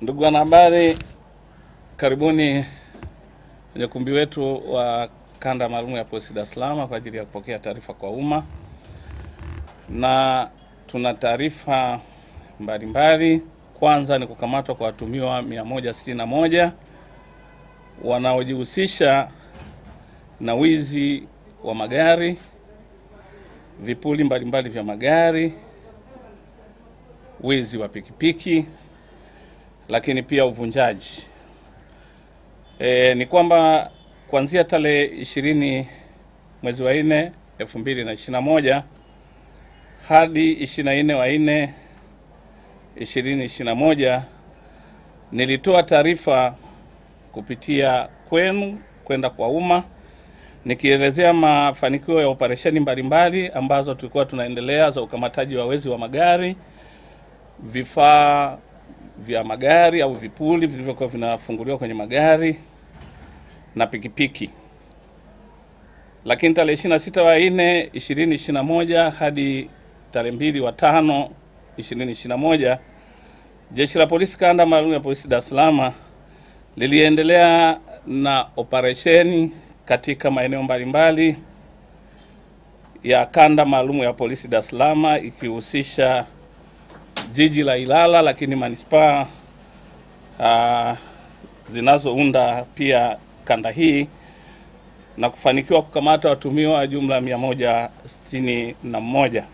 Ndugu wanahabari, karibuni kwenye ukumbi wetu wa kanda maalum ya polisi Dar es Salaam kwa ajili ya kupokea taarifa kwa umma, na tuna taarifa mbalimbali. Kwanza ni kukamatwa kwa watumiwa 161 wanaojihusisha na wizi wa magari, vipuli mbalimbali vya magari, wizi wa pikipiki lakini pia uvunjaji. E, ni kwamba kuanzia tarehe ishirini mwezi wa nne elfu mbili na ishirini na moja hadi ishirini na nne wa nne ishirini ishirini na moja nilitoa taarifa kupitia kwenu kwenda kwa umma nikielezea mafanikio ya operesheni mbalimbali ambazo tulikuwa tunaendelea za ukamataji wa wezi wa magari, vifaa vya magari au vipuli vilivyokuwa vinafunguliwa kwenye magari na pikipiki. Lakini tarehe 26 wa 4 2021 hadi tarehe mbili wa 5 2021 Jeshi la Polisi kanda maalum ya polisi Dar es Salaam liliendelea na operesheni katika maeneo mbalimbali ya kanda maalum ya polisi Dar es Salaam ikihusisha jiji la Ilala lakini manispaa uh, zinazounda pia kanda hii na kufanikiwa kukamata watumiwa jumla mia moja sitini na moja.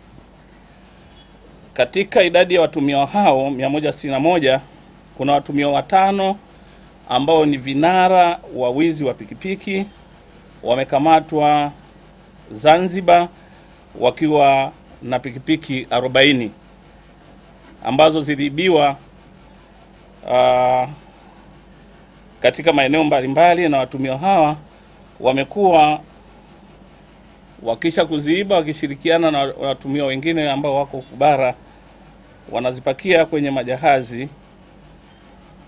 Katika idadi ya watumiwa hao 161 kuna watumiwa watano ambao ni vinara wa wizi wa pikipiki wamekamatwa Zanzibar wakiwa na pikipiki 40 ambazo ziliibiwa uh, katika maeneo mbalimbali, na watumio hawa wamekuwa wakisha kuziiba wakishirikiana na watumio wengine ambao wako kubara wanazipakia kwenye majahazi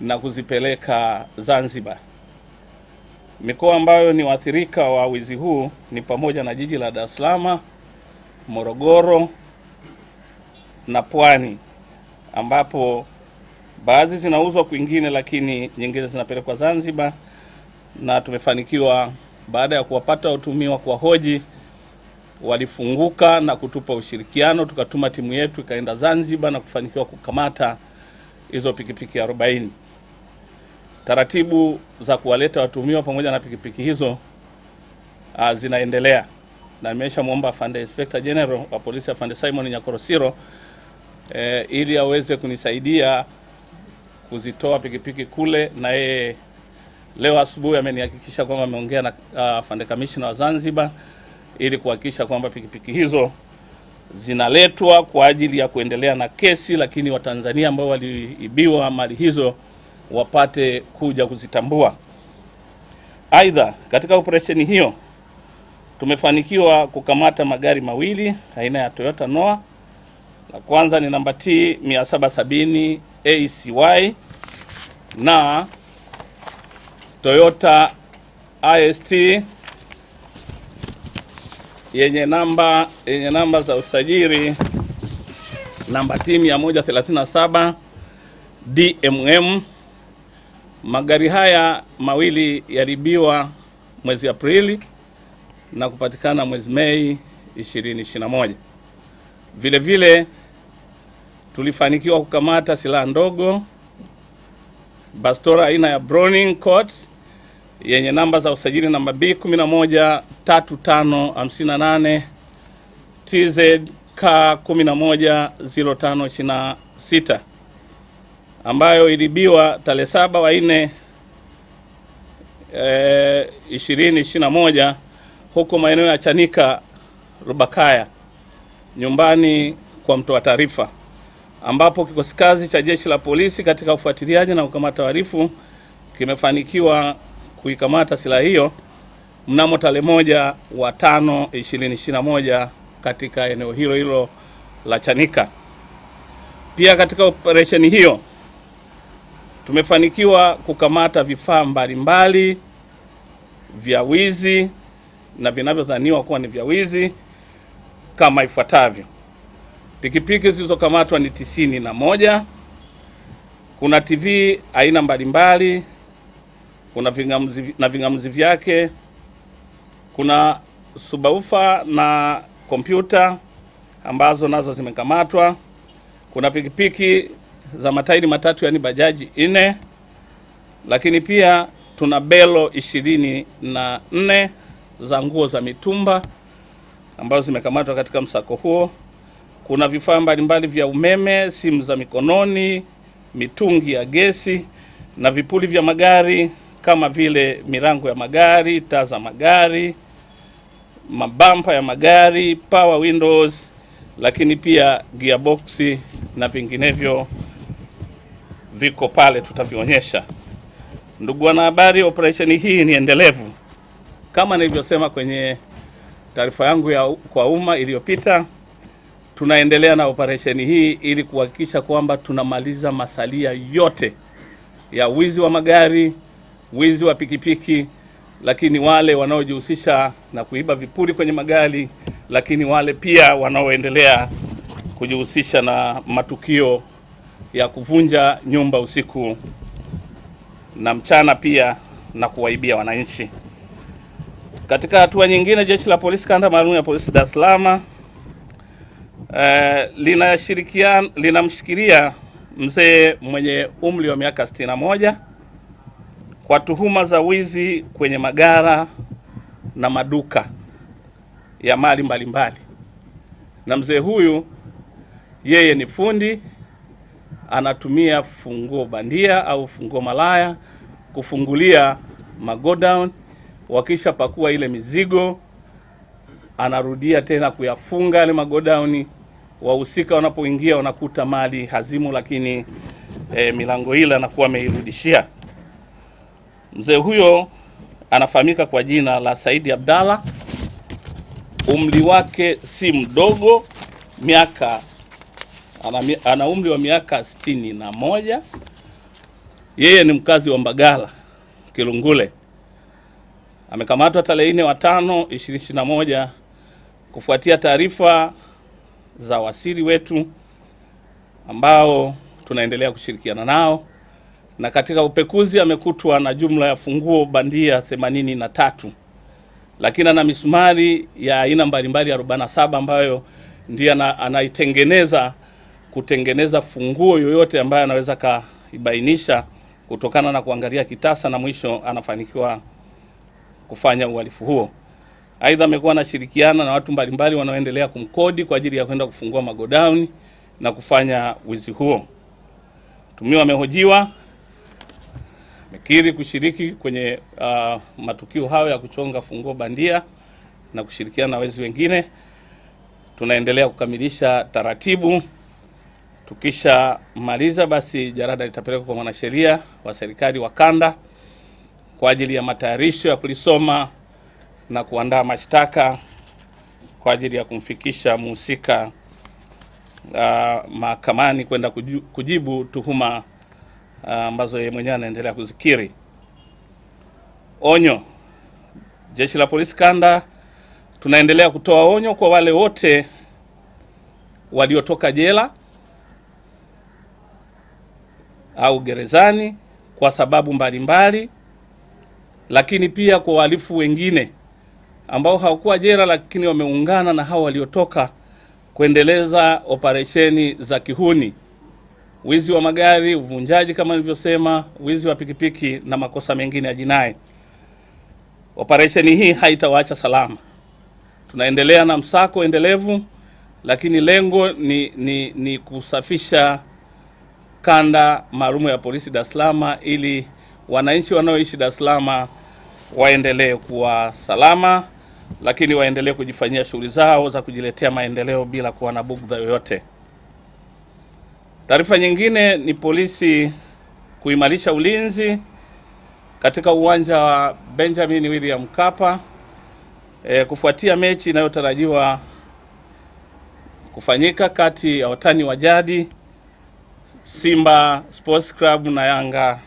na kuzipeleka Zanzibar. Mikoa ambayo ni waathirika wa wizi huu ni pamoja na jiji la Dar es Salaam, Morogoro na Pwani ambapo baadhi zinauzwa kwingine, lakini nyingine zinapelekwa Zanzibar, na tumefanikiwa baada ya kuwapata watumiwa kwa hoji, walifunguka na kutupa ushirikiano, tukatuma timu yetu ikaenda Zanzibar na kufanikiwa kukamata hizo pikipiki 40. Taratibu za kuwaleta watumiwa pamoja na pikipiki hizo uh, zinaendelea na nimeshamwomba afande Inspector General wa polisi afande Simon Nyakorosiro E, ili aweze kunisaidia kuzitoa pikipiki kule, na yeye leo asubuhi amenihakikisha kwamba ameongea na uh, fande kamishna wa Zanzibar ili kuhakikisha kwamba pikipiki hizo zinaletwa kwa ajili ya kuendelea na kesi, lakini Watanzania ambao waliibiwa mali hizo wapate kuja kuzitambua. Aidha, katika operesheni hiyo tumefanikiwa kukamata magari mawili aina ya Toyota Noah la kwanza ni namba T 770 ACY na Toyota IST yenye namba yenye namba za usajili namba T 137 DMM. Magari haya mawili yalibiwa mwezi Aprili na kupatikana mwezi Mei 2021. Vile vile tulifanikiwa kukamata silaha ndogo bastora aina ya Browning Colt yenye namba za usajili namba B 113558 TZK 110526 ambayo ilibiwa tarehe saba wa nne e, 2021 huko maeneo ya Chanika Rubakaya nyumbani kwa mtoa taarifa, ambapo kikosi kazi cha jeshi la polisi katika ufuatiliaji na kukamata wahalifu kimefanikiwa kuikamata silaha hiyo mnamo tarehe moja wa tano 2021 katika eneo hilo hilo la Chanika. Pia katika operesheni hiyo tumefanikiwa kukamata vifaa mbalimbali vya wizi na vinavyodhaniwa kuwa ni vya wizi kama ifuatavyo: pikipiki zilizokamatwa ni tisini na moja Kuna TV aina mbalimbali, kuna vingamuzi na vingamuzi vyake, kuna subaufa na kompyuta ambazo nazo zimekamatwa. Kuna pikipiki za matairi matatu yaani bajaji nne, lakini pia tuna belo ishirini na nne za nguo za mitumba ambazo zimekamatwa katika msako huo. Kuna vifaa mbalimbali vya umeme, simu za mikononi, mitungi ya gesi na vipuli vya magari kama vile milango ya magari, taa za magari, mabampa ya magari, power windows, lakini pia gearbox na vinginevyo viko pale, tutavionyesha. Ndugu wanahabari, operesheni hii ni endelevu kama nilivyosema kwenye taarifa yangu ya kwa umma iliyopita. Tunaendelea na operesheni hii ili kuhakikisha kwamba tunamaliza masalia yote ya wizi wa magari, wizi wa pikipiki, lakini wale wanaojihusisha na kuiba vipuri kwenye magari, lakini wale pia wanaoendelea kujihusisha na matukio ya kuvunja nyumba usiku na mchana pia na kuwaibia wananchi. Katika hatua nyingine, jeshi la polisi kanda maalum ya polisi Dar es Salaam eh, linashirikiana linamshikilia mzee mwenye umri wa miaka 61 kwa tuhuma za wizi kwenye magara na maduka ya mali mbalimbali, mbali. na mzee huyu yeye ni fundi, anatumia funguo bandia au funguo malaya kufungulia magodown wakisha pakua ile mizigo anarudia tena kuyafunga yale magodauni. Wahusika wanapoingia wanakuta mali hazimu, lakini e, milango ile anakuwa ameirudishia. Mzee huyo anafahamika kwa jina la Saidi Abdalla, umri wake si mdogo, miaka ana, ana umri wa miaka sitini na moja. Yeye ni mkazi wa Mbagala Kilungule amekamatwa tarehe nne wa tano ishirini na moja kufuatia taarifa za wasiri wetu ambao tunaendelea kushirikiana nao, na katika upekuzi amekutwa na jumla ya funguo bandia themanini na tatu. Lakini ana misumari ya aina mbalimbali 47 ambayo ndiye ana- anaitengeneza kutengeneza funguo yoyote ambayo anaweza kaibainisha kutokana na kuangalia kitasa, na mwisho anafanikiwa kufanya uhalifu huo. Aidha, amekuwa anashirikiana na watu mbalimbali wanaoendelea kumkodi kwa ajili ya kwenda kufungua magodauni na kufanya wizi huo. Mtuhumiwa amehojiwa, amekiri kushiriki kwenye uh, matukio hayo ya kuchonga funguo bandia na kushirikiana na wezi wengine. Tunaendelea kukamilisha taratibu. Tukishamaliza basi jarada litapelekwa kwa mwanasheria wa serikali wa kanda kwa ajili ya matayarisho ya kulisoma na kuandaa mashtaka kwa ajili ya kumfikisha mhusika uh, mahakamani kwenda kujibu tuhuma ambazo uh, yeye mwenyewe anaendelea kuzikiri. Onyo: jeshi la polisi kanda tunaendelea kutoa onyo kwa wale wote waliotoka jela au gerezani kwa sababu mbalimbali lakini pia kwa wahalifu wengine ambao hawakuwa jela lakini wameungana na hao waliotoka kuendeleza operesheni za kihuni, wizi wa magari, uvunjaji kama nilivyosema, wizi wa pikipiki na makosa mengine ya jinai. Operesheni hii haitawaacha salama. Tunaendelea na msako endelevu, lakini lengo ni, ni, ni kusafisha kanda maalumu ya polisi Dar es Salaam ili wananchi wanaoishi Dar es Salaam waendelee kuwa salama, lakini waendelee kujifanyia shughuli zao za kujiletea maendeleo bila kuwa na bugdha yoyote. Taarifa nyingine ni polisi kuimarisha ulinzi katika uwanja wa Benjamin William Mkapa e, kufuatia mechi inayotarajiwa kufanyika kati ya watani wa jadi Simba Sports Club na Yanga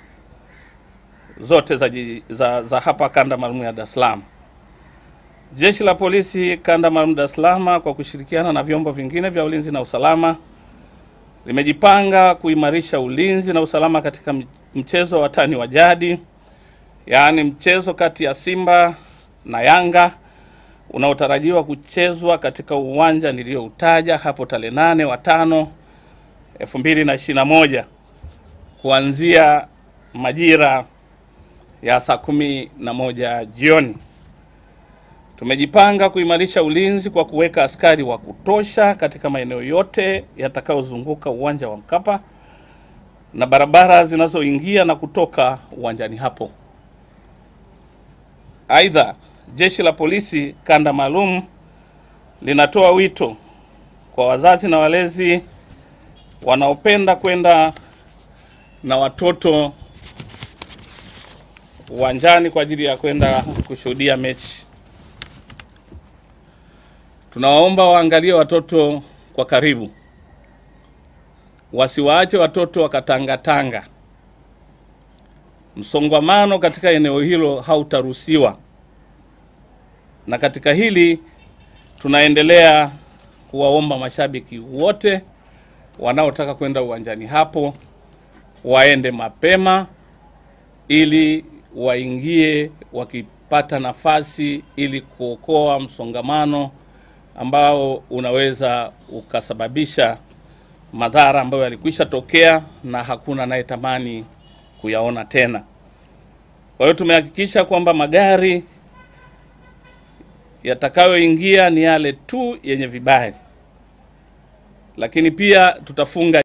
zote za, za, za hapa kanda maalum ya Dar es Salaam. Jeshi la polisi kanda maalum Dar es Salaam kwa kushirikiana na vyombo vingine vya ulinzi na usalama limejipanga kuimarisha ulinzi na usalama katika mchezo wa tani wa jadi, yaani mchezo kati ya Simba na Yanga unaotarajiwa kuchezwa katika uwanja niliyoutaja hapo tarehe nane wa tano elfu mbili na ishirini na moja kuanzia majira ya saa kumi na moja jioni. Tumejipanga kuimarisha ulinzi kwa kuweka askari wa kutosha katika maeneo yote yatakayozunguka uwanja wa Mkapa na barabara zinazoingia na kutoka uwanjani hapo. Aidha, Jeshi la Polisi kanda maalum linatoa wito kwa wazazi na walezi wanaopenda kwenda na watoto uwanjani kwa ajili ya kwenda kushuhudia mechi. Tunawaomba waangalie watoto kwa karibu, wasiwaache watoto wakatangatanga. Msongamano katika eneo hilo hautaruhusiwa, na katika hili tunaendelea kuwaomba mashabiki wote wanaotaka kwenda uwanjani hapo waende mapema ili waingie wakipata nafasi ili kuokoa msongamano ambao unaweza ukasababisha madhara ambayo yalikwisha tokea na hakuna anayetamani kuyaona tena. Kwa hiyo tumehakikisha kwamba magari yatakayoingia ni yale tu yenye vibali, lakini pia tutafunga